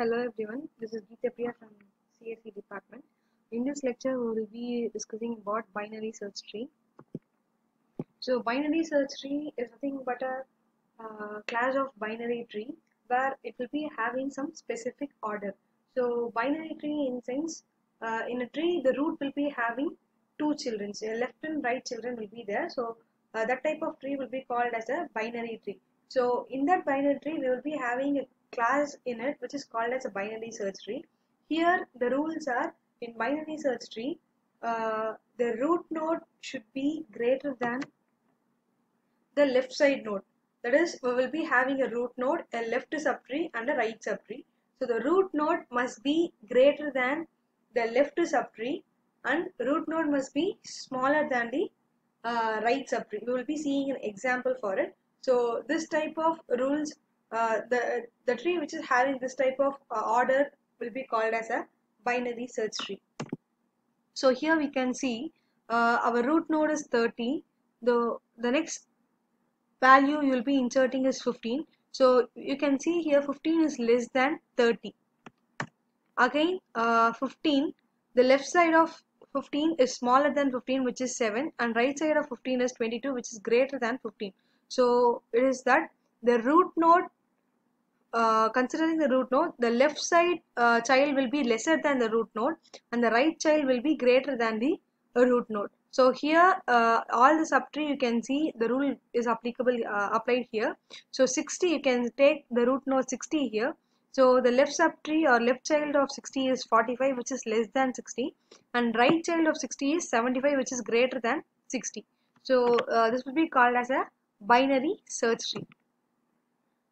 Hello everyone, this is Geetha Priya from CSE department. In this lecture, we will be discussing about binary search tree. So binary search tree is nothing but a uh, class of binary tree where it will be having some specific order. So binary tree in sense, uh, in a tree the root will be having two children, so left and right children will be there. So uh, that type of tree will be called as a binary tree. So in that binary tree, we will be having a class in it which is called as a binary search tree. Here the rules are in binary search tree, uh, the root node should be greater than the left side node. That is, we will be having a root node, a left subtree and a right subtree. So the root node must be greater than the left subtree and root node must be smaller than the uh, right subtree. We will be seeing an example for it. So this type of rules, the, the tree which is having this type of uh, order will be called as a binary search tree. So here we can see uh, our root node is 30. The, the next value you will be inserting is 15. So you can see here 15 is less than 30. Again uh, 15, the left side of 15 is smaller than 15 which is 7 and right side of 15 is 22 which is greater than 15. So it is that the root node uh, considering the root node, the left side uh, child will be lesser than the root node and the right child will be greater than the root node. So here uh, all the subtree you can see the rule is applicable uh, applied here. So 60 you can take the root node 60 here. So the left subtree or left child of 60 is 45 which is less than 60 and right child of 60 is 75 which is greater than 60. So uh, this will be called as a binary search tree.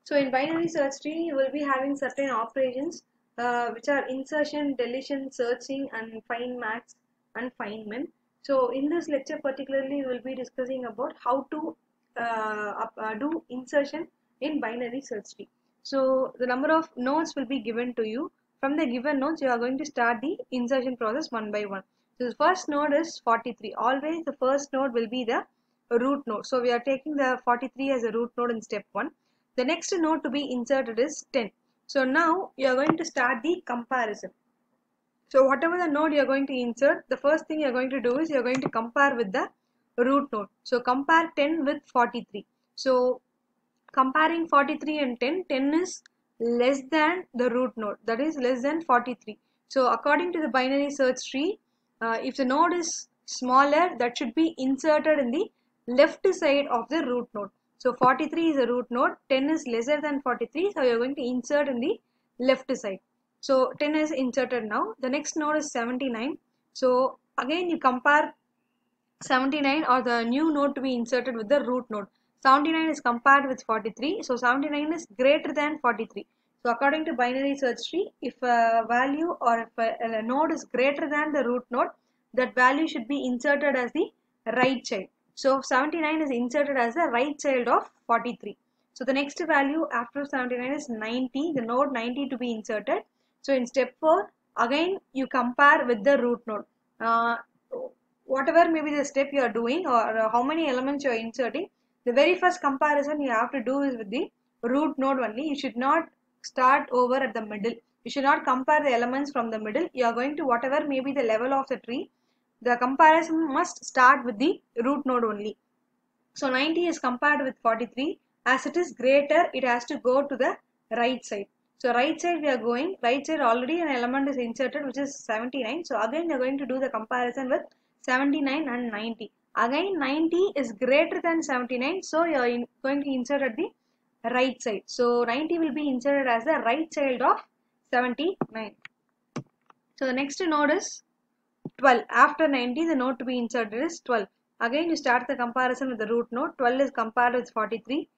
So in binary search tree, you will be having certain operations uh, which are insertion, deletion, searching and find max and find min. So in this lecture particularly, we will be discussing about how to uh, uh, do insertion in binary search tree. So the number of nodes will be given to you. From the given nodes, you are going to start the insertion process one by one. So the first node is 43. Always the first node will be the root node. So we are taking the 43 as a root node in step 1. The next node to be inserted is 10. So now you are going to start the comparison. So whatever the node you are going to insert, the first thing you are going to do is you are going to compare with the root node. So compare 10 with 43. So comparing 43 and 10, 10 is less than the root node that is less than 43. So according to the binary search tree, uh, if the node is smaller that should be inserted in the left side of the root node. So 43 is a root node, 10 is lesser than 43, so you are going to insert in the left side. So 10 is inserted now. The next node is 79. So again you compare 79 or the new node to be inserted with the root node. 79 is compared with 43, so 79 is greater than 43. So according to binary search tree, if a value or if a, a node is greater than the root node, that value should be inserted as the right child. So 79 is inserted as the right child of 43. So the next value after 79 is 90, the node 90 to be inserted. So in step 4, again you compare with the root node. Uh, whatever may be the step you are doing or how many elements you are inserting, the very first comparison you have to do is with the root node only. You should not start over at the middle. You should not compare the elements from the middle. You are going to whatever may be the level of the tree the comparison must start with the root node only. So 90 is compared with 43. As it is greater, it has to go to the right side. So right side we are going, right side already an element is inserted which is 79. So again we are going to do the comparison with 79 and 90. Again 90 is greater than 79. So you are going to insert at the right side. So 90 will be inserted as the right child of 79. So the next node is 12 after 90 the node to be inserted is 12 again you start the comparison with the root node 12 is compared with 43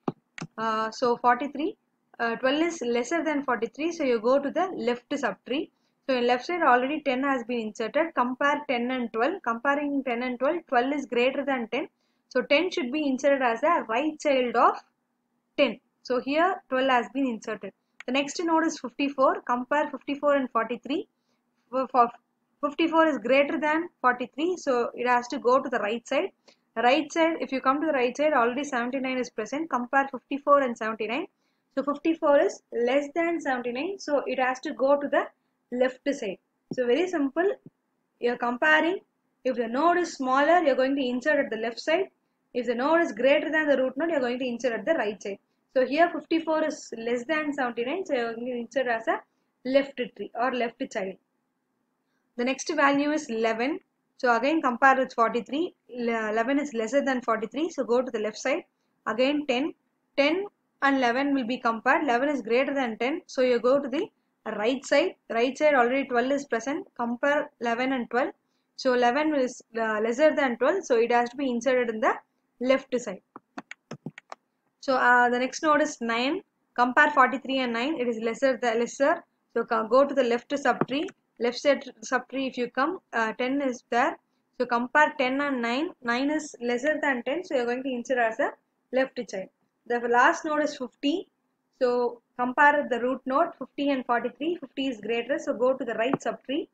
uh, so 43 uh, 12 is lesser than 43 so you go to the left subtree. So in left side already 10 has been inserted. Compare 10 and 12 comparing 10 and 12 12 is greater than 10 so 10 should be inserted as a right child of 10 so here 12 has been inserted. The next node is 54 compare 54 and 43 for 54 is greater than 43 so it has to go to the right side right side if you come to the right side already 79 is present compare 54 and 79 So 54 is less than 79. So it has to go to the left side. So very simple. You're comparing. If the node is smaller, you're going to insert at the left side. If the node is greater than the root node, you're going to insert at the right side. So here 54 is less than 79. So you're going to insert as a left tree or left child. The next value is 11. So again compare with 43. 11 is lesser than 43. So go to the left side. Again 10. 10 and 11 will be compared. 11 is greater than 10 so you go to the right side. Right side already 12 is present. Compare 11 and 12 so 11 is uh, lesser than 12 so it has to be inserted in the left side. So uh, the next node is 9 compare 43 and 9 it is lesser the lesser. So go to the left subtree left side subtree if you come uh, 10 is there. So compare 10 and 9 9 is lesser than 10 so you're going to insert as a left child the last node is 50 so compare the root node 50 and 43 50 is greater so go to the right subtree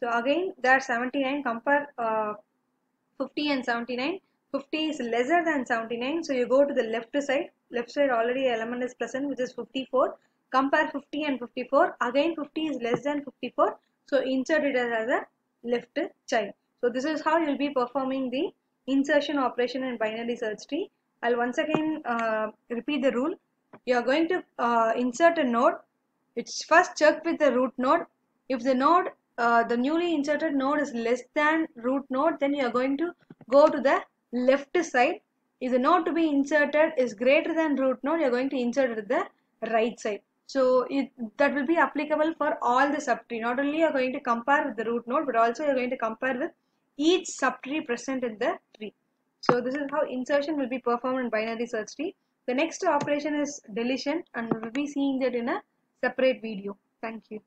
so again there 79 compare uh, 50 and 79 50 is lesser than 79 so you go to the left side. Left side already element is present which is 54 compare 50 and 54 again 50 is less than 54 so insert it as a left child so this is how you will be performing the insertion operation in binary search tree I'll once again uh, repeat the rule. You are going to uh, insert a node. It's first check with the root node. If the node, uh, the newly inserted node is less than root node, then you are going to go to the left side. If the node to be inserted is greater than root node, you are going to insert it the right side. So it, that will be applicable for all the subtree. Not only you are going to compare with the root node, but also you are going to compare with each subtree present in the tree. So this is how insertion will be performed in binary search tree. The next operation is deletion and we will be seeing that in a separate video. Thank you.